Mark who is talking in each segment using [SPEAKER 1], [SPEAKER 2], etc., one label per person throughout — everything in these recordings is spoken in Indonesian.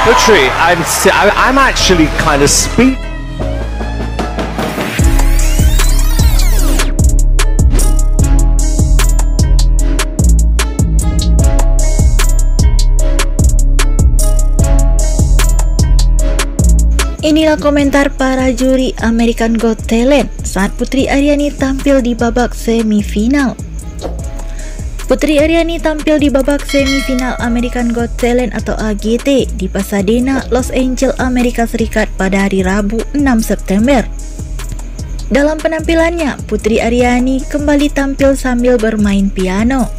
[SPEAKER 1] Putri, I'm I'm actually kind of speak.
[SPEAKER 2] Inilah komentar para juri American Got Talent saat Putri Aryani tampil di babak semifinal. Putri Aryani tampil di babak semifinal American Got Talent atau AGT di Pasadena, Los Angeles, Amerika Serikat pada hari Rabu 6 September. Dalam penampilannya, Putri Aryani kembali tampil sambil bermain piano.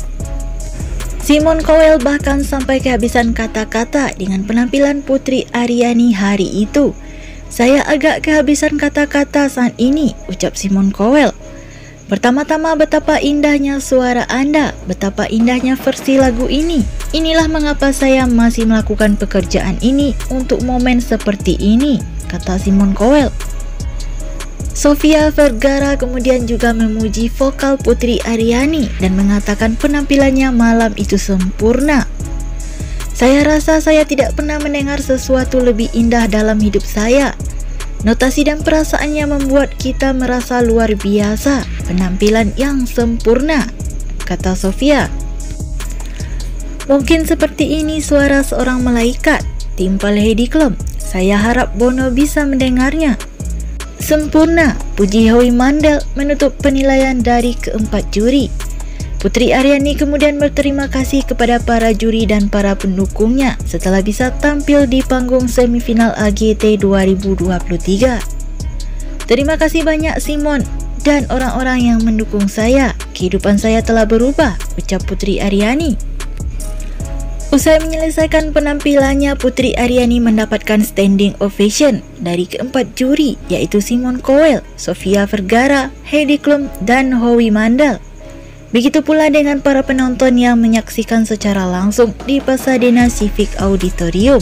[SPEAKER 2] Simon Cowell bahkan sampai kehabisan kata-kata dengan penampilan Putri Aryani hari itu. Saya agak kehabisan kata-kata saat ini, ucap Simon Cowell. Pertama-tama betapa indahnya suara Anda, betapa indahnya versi lagu ini. Inilah mengapa saya masih melakukan pekerjaan ini untuk momen seperti ini, kata Simon Cowell. Sofia Vergara kemudian juga memuji vokal Putri Aryani dan mengatakan penampilannya malam itu sempurna. Saya rasa saya tidak pernah mendengar sesuatu lebih indah dalam hidup saya. Notasi dan perasaannya membuat kita merasa luar biasa, penampilan yang sempurna, kata Sofia. Mungkin seperti ini suara seorang malaikat, timpal Heidi Klum. Saya harap Bono bisa mendengarnya. Sempurna, puji Howie Mandel menutup penilaian dari keempat juri. Putri Aryani kemudian berterima kasih kepada para juri dan para pendukungnya setelah bisa tampil di panggung semifinal AGT 2023. Terima kasih banyak Simon dan orang-orang yang mendukung saya. Kehidupan saya telah berubah, ucap Putri Aryani. Usai menyelesaikan penampilannya, Putri Aryani mendapatkan standing ovation dari keempat juri, yaitu Simon Cowell, Sofia Vergara, Heidi Klum, dan Howie Mandel. Begitu pula dengan para penonton yang menyaksikan secara langsung di Pasadena Civic Auditorium.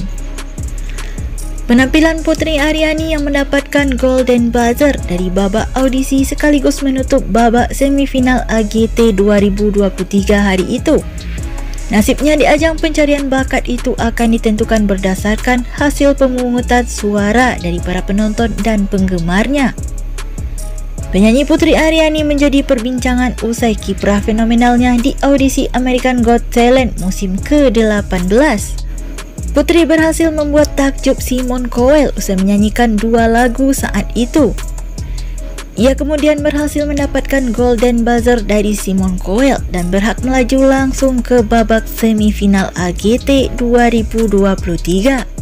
[SPEAKER 2] Penampilan Putri Aryani yang mendapatkan Golden Buzzer dari babak audisi sekaligus menutup babak semifinal AGT 2023 hari itu. Nasibnya di ajang pencarian bakat itu akan ditentukan berdasarkan hasil pemungutan suara dari para penonton dan penggemarnya. Penyanyi Putri Aryani menjadi perbincangan usai kiprah fenomenalnya di audisi American Got Talent musim ke-18. Putri berhasil membuat takjub Simon Cowell usai menyanyikan dua lagu saat itu. Ia kemudian berhasil mendapatkan Golden Buzzer dari Simon Cowell dan berhak melaju langsung ke babak semifinal AGT 2023.